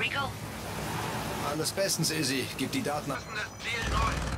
Rico? Alles bestens, Izzy. Gib die Daten. Das Ziel neu.